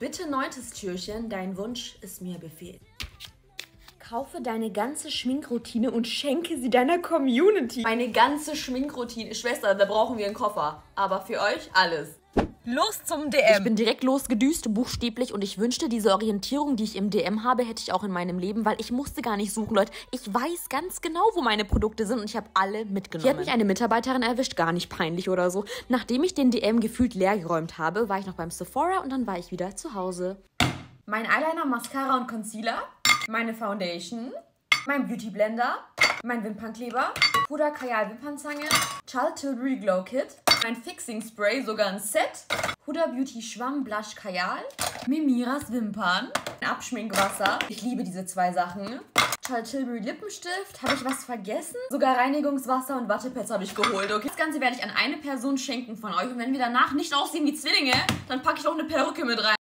Bitte neuntes Türchen, dein Wunsch ist mir Befehl. Kaufe deine ganze Schminkroutine und schenke sie deiner Community. Meine ganze Schminkroutine. Schwester, da brauchen wir einen Koffer. Aber für euch alles. Los zum DM. Ich bin direkt losgedüst, buchstäblich, und ich wünschte, diese Orientierung, die ich im DM habe, hätte ich auch in meinem Leben, weil ich musste gar nicht suchen, Leute. Ich weiß ganz genau, wo meine Produkte sind und ich habe alle mitgenommen. Hier hat mich eine Mitarbeiterin erwischt, gar nicht peinlich oder so. Nachdem ich den DM gefühlt leergeräumt habe, war ich noch beim Sephora und dann war ich wieder zu Hause. Mein Eyeliner, Mascara und Concealer, meine Foundation, mein Beauty Blender, mein Wimpernkleber, Puder Kajal Wimpernzange, Charlotte Tilbury Glow Kit, mein Fixing Spray, sogar ein Set, Huda Beauty Schwamm Blush Kajal, Mimiras Wimpern, ein Abschminkwasser. Ich liebe diese zwei Sachen. Charlotte Tilbury Lippenstift. Habe ich was vergessen? Sogar Reinigungswasser und Wattepads habe ich geholt. Okay, das Ganze werde ich an eine Person schenken von euch. Und wenn wir danach nicht aussehen wie Zwillinge, dann packe ich auch eine Perücke mit rein.